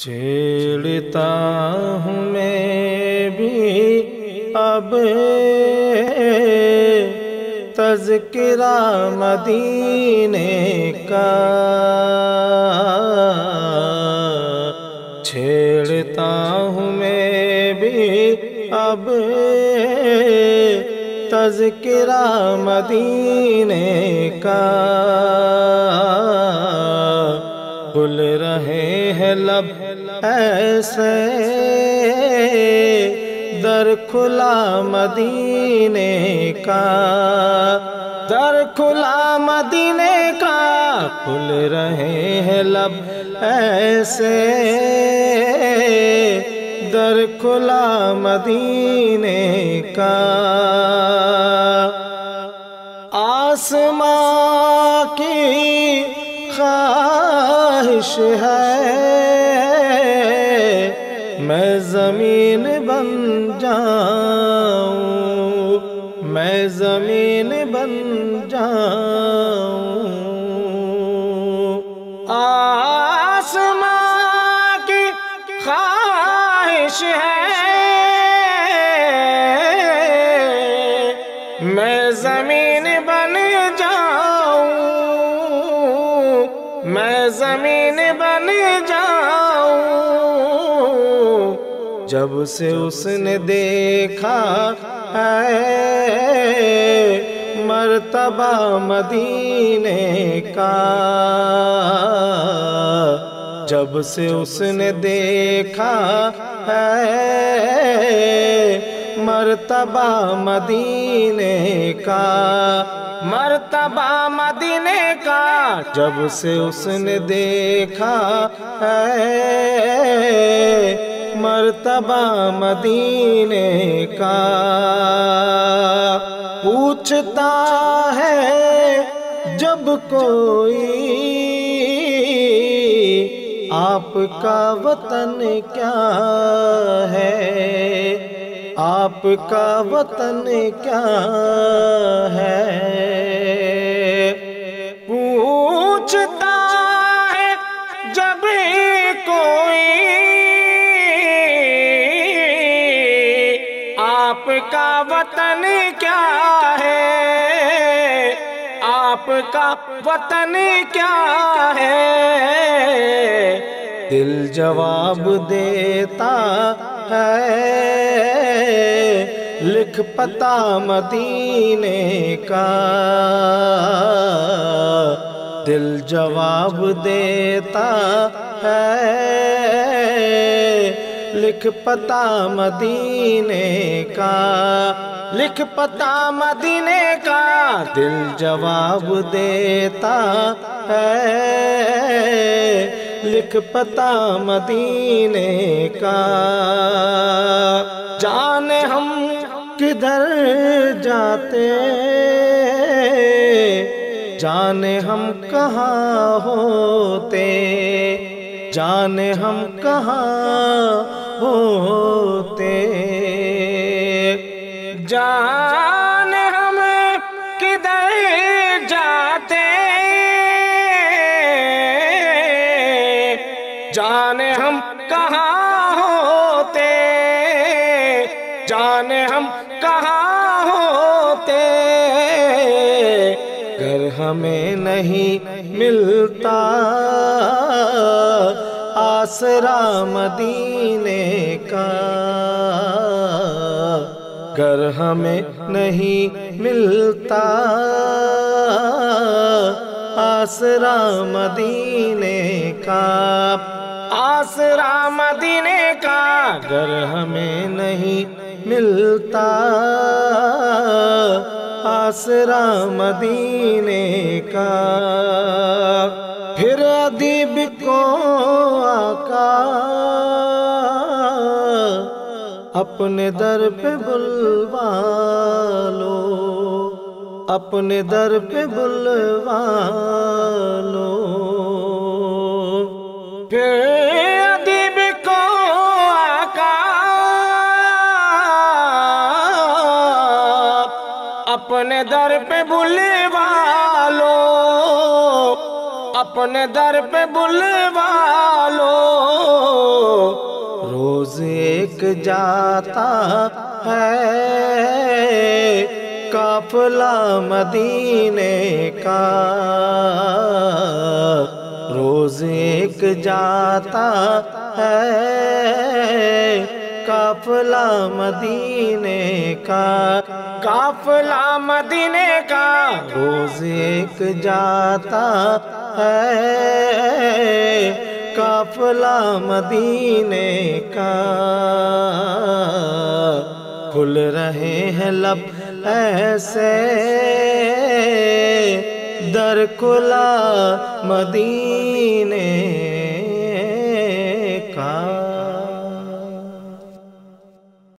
چھیڑتا ہوں میں بھی اب تذکرہ مدینے کا چھیڑتا ہوں میں بھی اب تذکرہ مدینے کا کھل رہے ہیں لب ایسے در کھلا مدینے کا، در کھلا مدینے کا کھل رہے ہیں لب۔ ایسے در کھلا مدینے کا۔ آسماں کی خواہش ہے۔ میں زمین بن جاؤں۔ میں زمین بن جاؤں۔ آسماں کی خواہش ہے۔ میں زمین بن جاؤں، جب سے اس نے دیکھا ہے مرتبہ مدینے کا، جب سے اس نے دیکھا ہے مرتبہ مدینے کا، مرتبہ مدینے کا، جب سے اس نے دیکھا ہے۔ مرتبہ مدینے کا۔ پوچھتا ہے جب کوئی، آپ کا وطن کیا ہے؟ آپ کا وطن کیا ہے؟ پوچھتا ہے جب کوئی آپ کا وطن کیا ہے؟ آپ کا وطن کیا ہے؟ دل جواب دیتا ہے۔ لکھ پتا مدینے کا۔ دل جواب دیتا ہے۔ لکھ پتا مدینے کا۔ لکھ پتا مدینے کا۔ دل جواب دیتا ہے۔ لکھ پتا مدینے کا۔ کدھر جاتے جانے ہم کہاں ہوتے جانے ہم کہاں ہوتے جانے ہم کدھر جاتے جانے ہم کہاں ہوتے؟ گر ہمیں نہیں ملتا۔ آسرا مدینے کا۔ گر ہمیں نہیں ملتا۔ آسرا مدینے کا۔ آسرا مدینے کا گر ہمیں نہیں ملتا۔ آسرا مدینے کا۔ پھر ادیب کو آقا۔ اپنے در پہ بلوا لو۔ اپنے در پہ بلوا لو پھر ادیب کو آقا۔ اپنے در پہ بلوا لو اپنے در پہ بلوا لو ایک جاتا ہے۔ کافلا مدینے کا روز ایک جاتا ہے۔ کافلا مدینے کا کافلا مدینے کا روز ایک جاتا ہے۔ کافلا مدینے کا کھل رہے ہیں لب ایسے در کلا مدینے کا